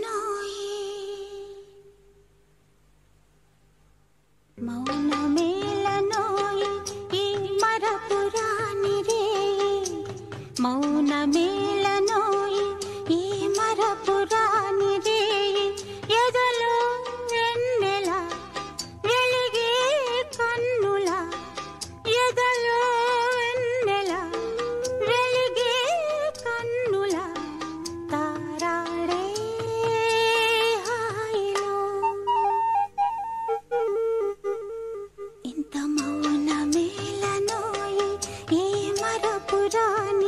know. पुरानी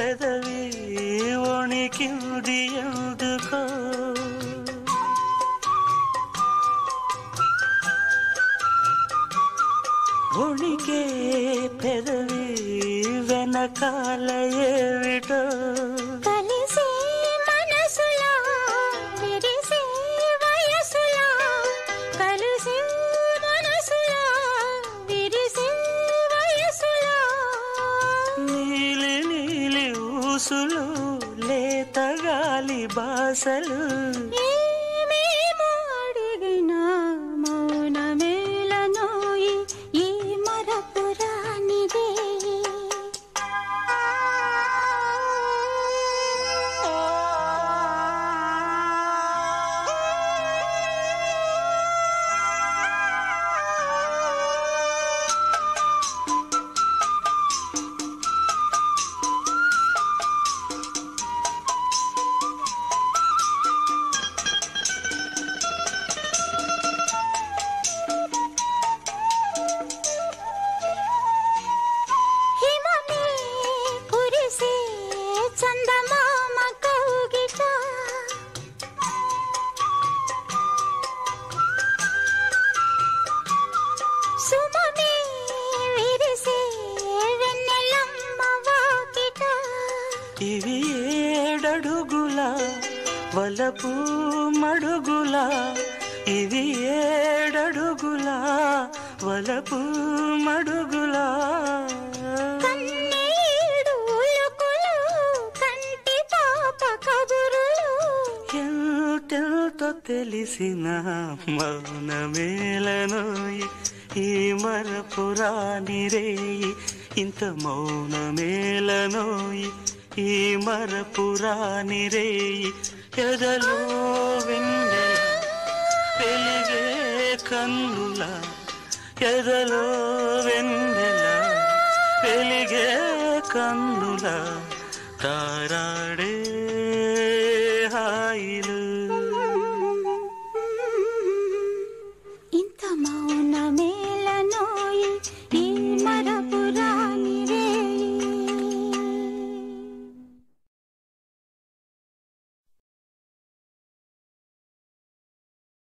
ಕದವಿ ಒಣಿ ಕಿವುಡಿಯುದುಕೋ ಒಣಿಗೆ ಪೆದವಿ ವೆನಕಾಲ ಏವಿಟೋ గాలి బాసలు ఇవి ఏడడుగుల వలపు మడుగుల. ఇవి ఏడడుగుల వలపు మడుగుల తెలిసిన మౌన మేళనోయి ఈ మరపురాని రేయి ఇంత మౌన మేళనోయి ఈ మరపురాని రేయి ఎదలో వెన్నెల వెలిగే కన్నుల ఎదలో వెన్నెల వెలిగే కన్నుల తారాడే